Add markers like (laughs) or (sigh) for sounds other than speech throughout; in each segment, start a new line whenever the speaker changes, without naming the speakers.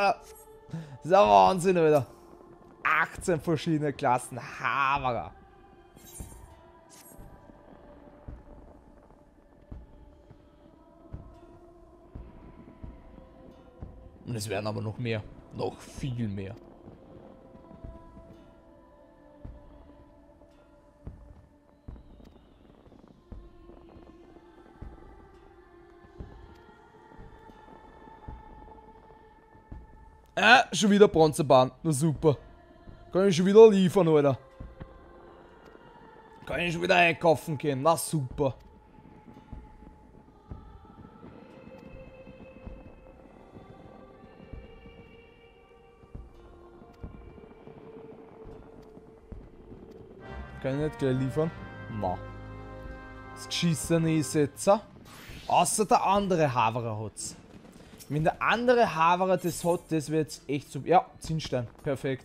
Das ist ein Wahnsinn, Alter. 18 verschiedene Klassen. Haberer. Und es werden aber noch mehr. Noch viel mehr. Äh, schon wieder Bronzebahn. Na super. Kann ich schon wieder liefern, Alter. Kann ich schon wieder einkaufen gehen. Na super. Kann ich nicht gleich liefern? Na. Das Geschissene ist jetzt. Außer der andere Haverer hat's. Wenn der andere Haverer das hat, das wird jetzt echt super. Ja, Zinnstein. Perfekt.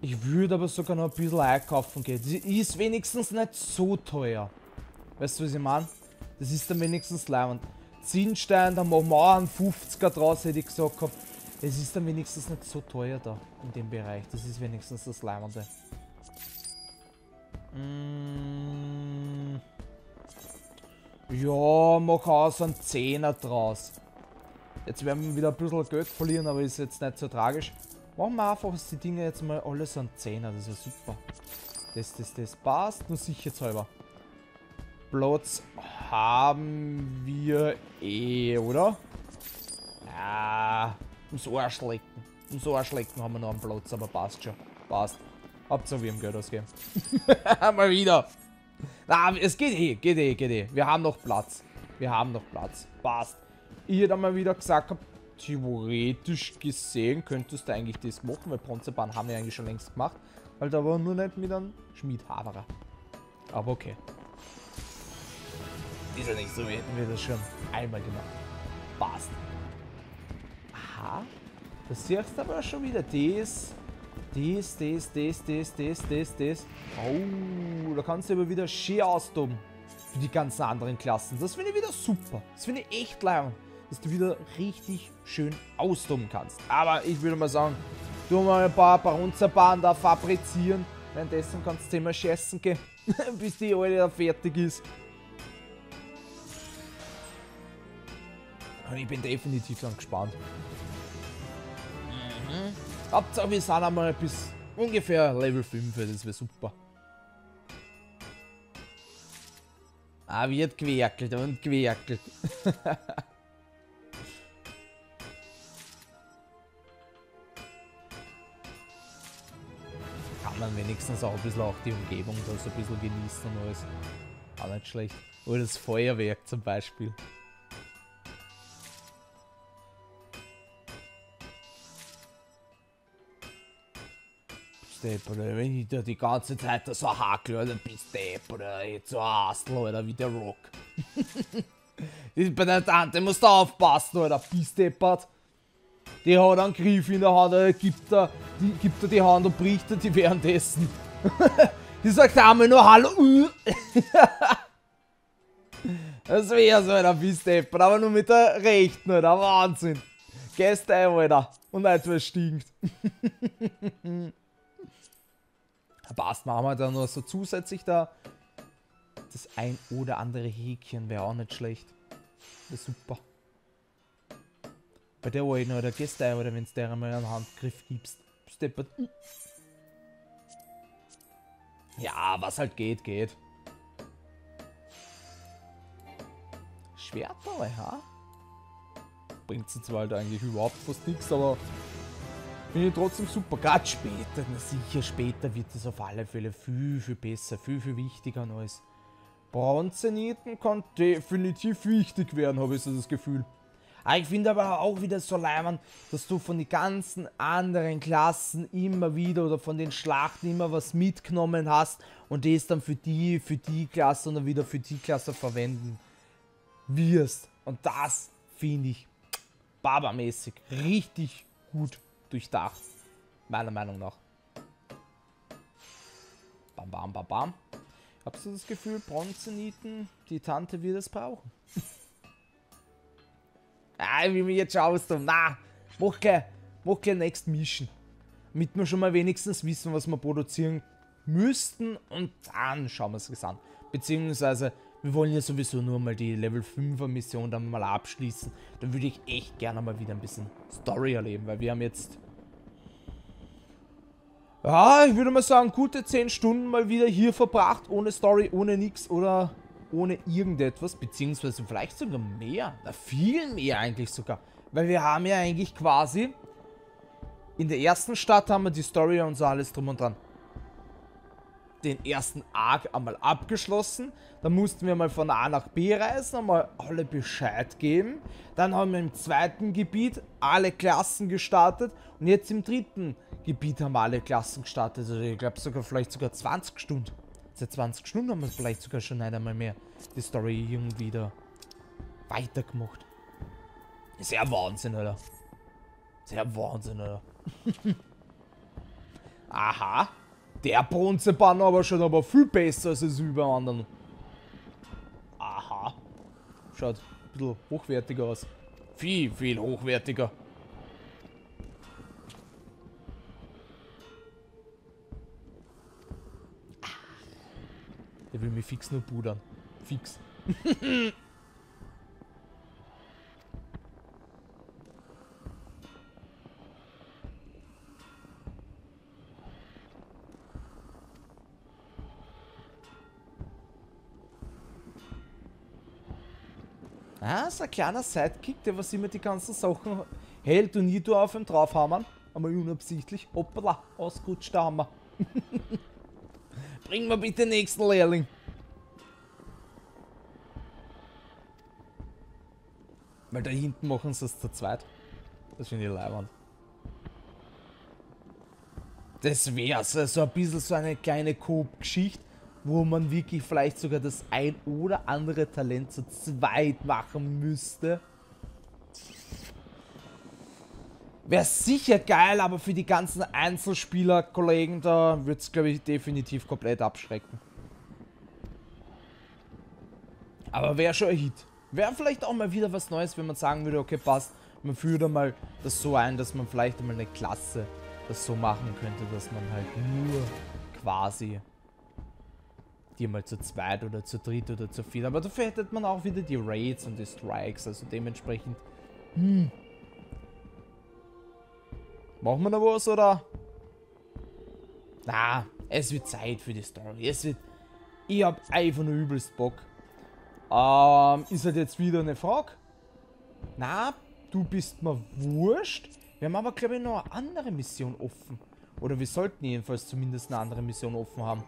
Ich würde aber sogar noch ein bisschen einkaufen gehen. Die ist wenigstens nicht so teuer. Weißt du, was ich meine? Das ist dann wenigstens leibend. Zinnstein, da machen wir auch einen 50er draus, hätte ich gesagt gehabt. Es ist dann wenigstens nicht so teuer da, in dem Bereich. Das ist wenigstens das Leibende. Mm. Ja, mach aus einen Zehner draus. Jetzt werden wir wieder ein bisschen Geld verlieren, aber ist jetzt nicht so tragisch. Machen wir einfach die Dinge jetzt mal alles an Zehner, das ist ja super. Das, das, das passt, nur sicherheitshalber. Platz haben wir eh, oder? Ja, ums Arschlecken. Ums Arschlecken haben wir noch einen Platz, aber passt schon. Passt. Hauptsache wir haben Geld ausgeben. (laughs) Mal wieder. Na, es geht eh, geht eh, geht eh. Wir haben noch Platz. Wir haben noch Platz. Passt. Ich hätte mal wieder gesagt, theoretisch gesehen könntest du eigentlich das machen, weil Bronzebahn haben wir eigentlich schon längst gemacht. Halt aber nur nicht mit einem Schmiedhaverer. Aber okay. Ist ja nicht so, wie hätten wir das schon einmal gemacht. Passt. Aha. Das siehst du aber schon wieder. Das das, das, das, das, das, das, das. Oh, da kannst du aber wieder schön austoben. Für die ganzen anderen Klassen. Das finde ich wieder super. Das finde ich echt leid. Dass du wieder richtig schön austoben kannst. Aber ich würde mal sagen, du mal ein paar Bronzerbahnen da fabrizieren. Währenddessen kannst du immer schießen gehen. (laughs) bis die alte da fertig ist. Und ich bin definitiv dann gespannt. Mhm. Hauptsache wir sind einmal bis ungefähr Level 5, das wäre super. Ah, wird gewerkelt und gewerkelt. (laughs) Man wenigstens auch ein bisschen auch die Umgebung da so ein bisschen genießen und alles. Auch nicht schlecht. Oder das Feuerwerk zum Beispiel. Depp, oder? Wenn ich da die ganze Zeit so hakel, oder? Bist Depp, oder? Jetzt so Astel, oder? Wie der Rock. (laughs) Bei der Tante musst du aufpassen, oder? Bist deppert. Die hat einen Griff in der Hand, oder? Gibt er die, gibt er die Hand und bricht er die währenddessen. (laughs) die sagt einmal nur Hallo. (laughs) das wär's, Alter, bist deppert. Aber nur mit der rechten, oder? Wahnsinn. Gehst ein, Alter. Und etwas stinkt. (laughs) Passt, machen wir da nur so zusätzlich da. Das ein oder andere Häkchen wäre auch nicht schlecht. Wäre super. Bei der einen oder Gäste oder wenn es der einmal einen Handgriff gibst. Steppert. Ja, was halt geht, geht. Schwerter, ja? Bringt sie zwar halt eigentlich überhaupt fast nichts, aber Finde ich trotzdem super. Gerade später, na sicher, später wird es auf alle Fälle viel, viel besser, viel, viel wichtiger und alles. Bronzeniten kann definitiv wichtig werden, habe ich so das Gefühl. Ah, ich finde aber auch wieder so leimend, dass du von den ganzen anderen Klassen immer wieder oder von den Schlachten immer was mitgenommen hast und das dann für die, für die Klasse und dann wieder für die Klasse verwenden wirst. Und das finde ich babamäßig richtig gut durchdacht. Meiner Meinung nach. Bam, bam, bam, bam. Habst du das Gefühl, Bronzeniten, die Tante wird es brauchen? (laughs) ah, wie mir jetzt schaust du. Na, Mach gleich, mach gleich Next Mission. Damit wir schon mal wenigstens wissen, was wir produzieren müssten und dann schauen wir es uns an. Beziehungsweise, wir wollen ja sowieso nur mal die Level 5er Mission dann mal abschließen. Dann würde ich echt gerne mal wieder ein bisschen Story erleben, weil wir haben jetzt... Ja, ich würde mal sagen, gute 10 Stunden mal wieder hier verbracht, ohne Story, ohne nix oder ohne irgendetwas, beziehungsweise vielleicht sogar mehr, na, viel mehr eigentlich sogar, weil wir haben ja eigentlich quasi, in der ersten Stadt haben wir die Story und so alles drum und dran den ersten Arc einmal abgeschlossen. Dann mussten wir mal von A nach B reisen, einmal alle Bescheid geben. Dann haben wir im zweiten Gebiet alle Klassen gestartet. Und jetzt im dritten Gebiet haben wir alle Klassen gestartet. Also ich glaube sogar vielleicht sogar 20 Stunden. Seit 20 Stunden haben wir vielleicht sogar schon einmal mehr die Story irgendwie da weitergemacht. Ja Wahnsinn, oder? Sehr Wahnsinn, oder? (laughs) Aha. Der Bronzebanner aber schon aber viel besser als es über anderen. Aha. Schaut ein bisschen hochwertiger aus. Viel, viel hochwertiger. Mich fix nur pudern. Fix. (laughs) Ah, so ein kleiner Sidekick, der was immer die ganzen Sachen hält und nie auf ihn draufhammern. Aber unabsichtlich. Hoppala, ausgerutscht der Hammer. (laughs) Bring mir bitte den nächsten Lehrling. Weil da hinten machen sie es zu zweit. Das finde ich leibend. Das wäre so ein bisschen so eine kleine Coop-Geschichte wo man wirklich vielleicht sogar das ein oder andere Talent zu zweit machen müsste. Wäre sicher geil, aber für die ganzen Einzelspieler-Kollegen da wird es, glaube ich, definitiv komplett abschrecken. Aber wäre schon ein Hit. Wäre vielleicht auch mal wieder was Neues, wenn man sagen würde, okay, passt, man führt einmal das so ein, dass man vielleicht einmal eine Klasse das so machen könnte, dass man halt nur quasi die mal zu zweit oder zu dritt oder zu viert. Aber dafür hätte man auch wieder die Raids und die Strikes, also dementsprechend. Hm. Machen wir noch was, oder? Na, es wird Zeit für die Story. Es wird. Ich hab einfach nur übelst Bock. Ähm, ist halt jetzt wieder eine Frage? Na, du bist mir wurscht. Wir haben aber, glaube ich, noch eine andere Mission offen. Oder wir sollten jedenfalls zumindest eine andere Mission offen haben.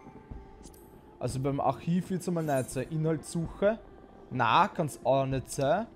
Also beim Archiv jetzt einmal nicht sein. Inhaltssuche. Na, kann es auch nicht sein.